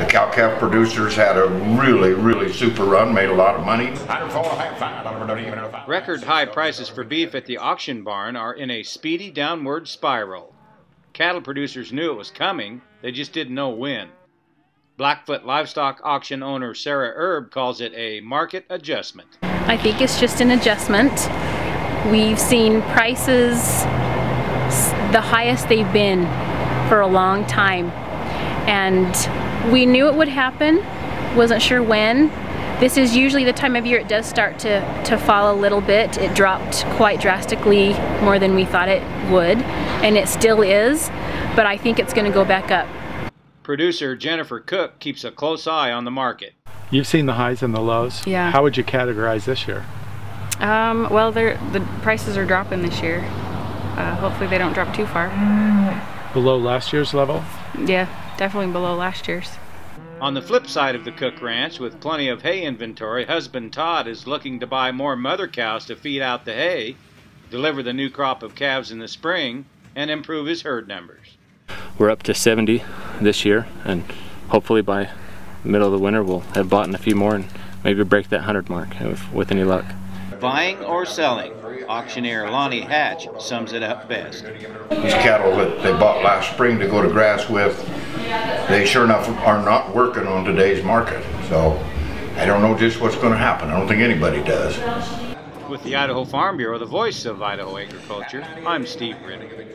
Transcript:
The cow-calf producers had a really, really super run, made a lot of money. Record high prices for beef at the auction barn are in a speedy downward spiral. Cattle producers knew it was coming, they just didn't know when. Blackfoot livestock auction owner Sarah Erb calls it a market adjustment. I think it's just an adjustment. We've seen prices the highest they've been for a long time. And we knew it would happen, wasn't sure when. This is usually the time of year it does start to, to fall a little bit. It dropped quite drastically more than we thought it would, and it still is, but I think it's going to go back up. Producer Jennifer Cook keeps a close eye on the market. You've seen the highs and the lows. Yeah. How would you categorize this year? Um, well, the prices are dropping this year. Uh, hopefully they don't drop too far. Below last year's level? Yeah, definitely below last year's. On the flip side of the Cook Ranch, with plenty of hay inventory, husband Todd is looking to buy more mother cows to feed out the hay, deliver the new crop of calves in the spring, and improve his herd numbers we're up to 70 this year and hopefully by middle of the winter we'll have bought in a few more and maybe break that 100 mark with, with any luck. Buying or selling, auctioneer Lonnie Hatch sums it up best. These cattle that they bought last spring to go to grass with, they sure enough are not working on today's market. So I don't know just what's going to happen. I don't think anybody does. With the Idaho Farm Bureau, the voice of Idaho agriculture, I'm Steve Riddick.